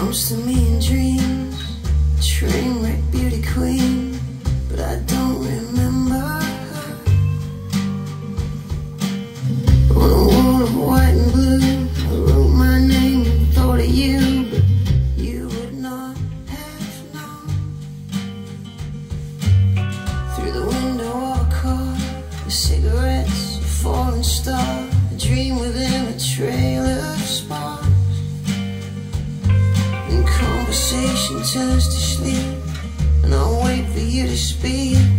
close to me in dreams. Train wreck beauty queen, but I don't remember her. On a wall of white and blue, I wrote my name and thought of you, but you would not have known. Through the window a car, the cigarettes, a falling star, a dream within a trail of sparks. Conversation turns to sleep, and I'll wait for you to speak.